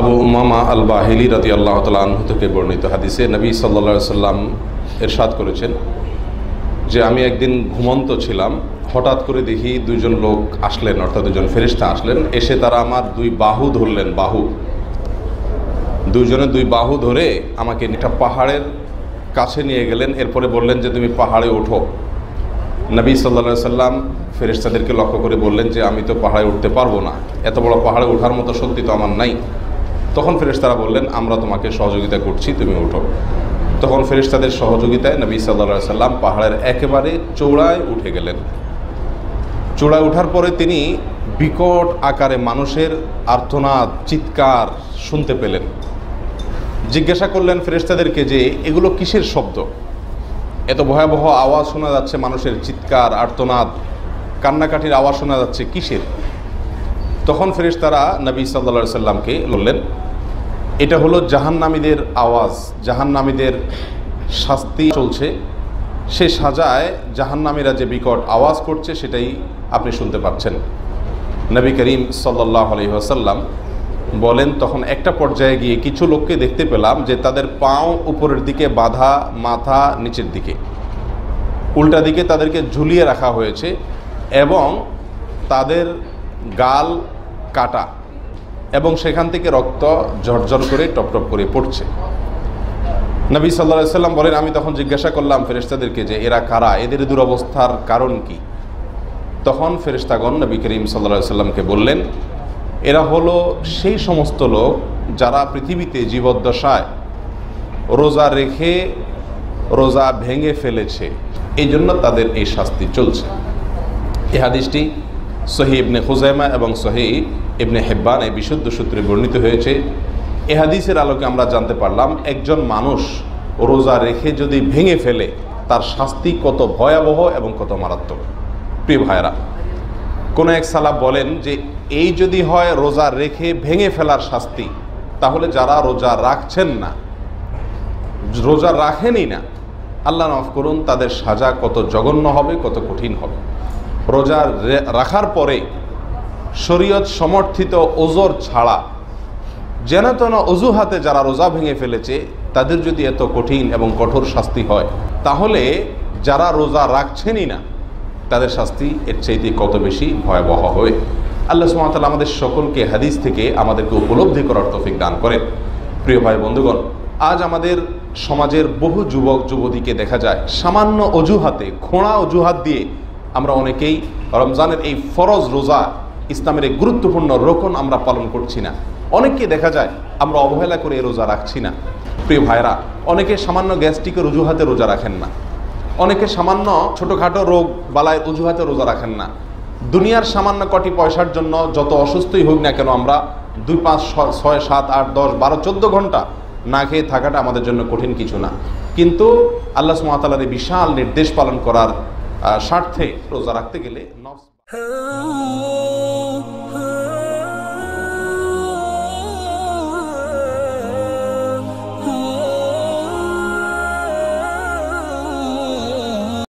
আবু উমামা আল বাহিলি রাতি আল্লাহ তালা থেকে বর্ণিত হাদিসে নবী সাল্লা সাল্লাম এরশাদ করেছেন যে, আমি একদিন ঘুমন্ত ছিলাম, হঠাৎ করে দেখি দুইজন লোক আসলেন, অর্থাৎ দুজন ফেরিস্তা আসলেন, এসে তারা আমার দুই বাহু ধরলেন, বাহু। দুইজনে দুই বাহু ধরে আমাকে একটা পাহাড়ের কাছে নিয়ে গেলেন, এরপরে বললেন যে, তুমি পাহাড়ে ওঠো। নবী সাল্লা সাল্লাম ফেরিস্তাদেরকে লক্ষ্য করে বললেন যে, আমি তো পাহাড়ে উঠতে পারব না। এত বড় পাহাড়ে ওঠার মতো শক্তি তো আমার নাই। তখন ফেরিস্তারা বললেন, আমরা তোমাকে সহযোগিতা করছি, তুমি উঠো তখন ফেরিস্তাদের সহযোগিতায় নবী সাল্লা সাল্লাম পাহাড়ের একেবারে চৌড়ায় উঠে গেলেন। চূড়ায় ওঠার পরে তিনি বিকট আকারে মানুষের আর্তনাদ, চিৎকার শুনতে পেলেন। জিজ্ঞাসা করলেন ফেরেস্তাদেরকে যে, এগুলো কিসের শব্দ? এত ভয়াবহ আওয়াজ শোনা যাচ্ছে মানুষের চিৎকার, আর্তনাদ, কান্নাকাটির আওয়াজ শোনা যাচ্ছে কিসের? তখন ফেরেশতারা নবী সাল্লা সাল্লামকে বললেন এটা হলো জাহান্নামীদের আওয়াজ, জাহান্নামীদের শাস্তি চলছে। সে সাজায় জাহান্নামীরা যে বিকট আওয়াজ করছে, সেটাই আপনি শুনতে পাচ্ছেন। নবী করিম সাল্লাহ আলহিহাসাল্লাম বলেন, তখন একটা পর্যায়ে গিয়ে কিছু লোককে দেখতে পেলাম যে তাদের পাও উপরের দিকে বাধা, মাথা নিচের দিকে। উল্টা দিকে তাদেরকে ঝুলিয়ে রাখা হয়েছে এবং তাদের গাল কাটা। এবং সেখান থেকে রক্ত ঝরঝর করে টপটপ করে পড়ছে। নবী সাল্লা সাল্লাম বলেন, আমি তখন জিজ্ঞাসা করলাম ফেরেস্তাদেরকে যে, এরা কারা? এদের দুরবস্থার কারণ কি? তখন ফেরেস্তাগণ নবী করিম সাল্লা সাল্লামকে বললেন, এরা হলো সেই সমস্ত লোক যারা পৃথিবীতে জীবদ্দশায় রোজা রেখে রোজা ভেঙে ফেলেছে। এই জন্য তাদের এই শাস্তি চলছে। এ হাদিসটি সহি ইবনে খুজাইমা এবং সহি ইবনে হেব্বান এই বিশুদ্ধ সূত্রে বর্ণিত হয়েছে। এ হাদিসের আলোকে আমরা জানতে পারলাম, একজন মানুষ রোজা রেখে যদি ভেঙে ফেলে, তার শাস্তি কত ভয়াবহ এবং কত মারাত্মক? প্রিয় ভাইরা কোনো এক সালাব বলেন যে, এই যদি হয় রোজা রেখে ভেঙে ফেলার শাস্তি, তাহলে যারা রোজা রাখছেন না, রোজা রাখেনই না, আল্লাহ নফ করুন, তাদের সাজা কত জঘন্য হবে, কত কঠিন হবে। রোজা রাখার পরে শরীয়ত সমর্থিত ওজোর ছাড়া যেন তেন অজুহাতে যারা রোজা ভেঙে ফেলেছে, তাদের যদি এত কঠিন এবং কঠোর শাস্তি হয়, তাহলে যারা রোজা রাখছেনই না, তাদের শাস্তি এর চাইতে কত বেশি ভয়াবহ হবে আল্লাহ সুমাতাল আমাদের সকলকে হাদিস থেকে আমাদেরকে উপলব্ধি করার তফিক দান করেন। প্রিয় ভাই বন্ধুগণ, আজ আমাদের সমাজের বহু যুবক, যুবতীকে দেখা যায়, সামান্য অজুহাতে, খোঁড়া অজুহাত দিয়ে আমরা অনেকেই রমজানের এই ফরজ রোজা ইসলামের এই গুরুত্বপূর্ণ রোকন আমরা পালন করছি না। অনেককে দেখা যায় আমরা অবহেলা করে এই রোজা রাখছি না। প্রিয় ভাইরা অনেকে সামান্য গ্যাস্ট্রিকের অজুহাতে রোজা রাখেন না। অনেকে সামান্য ছোটোখাটো রোগ বালায় অজুহাতে রোজা রাখেন না। দুনিয়ার সামান্য কটি পয়সার জন্য যত অসুস্থই হোক না কেন আমরা দুই পাঁচ, ছয় সাত, আট, দশ, বারো, চোদ্দ ঘণ্টা না খেয়ে থাকাটা আমাদের জন্য কঠিন কিছু না। কিন্তু আল্লাহ সুমাতালার বিশাল নির্দেশ পালন করার স্বার্থে রোজা রাখতে গেলে নফস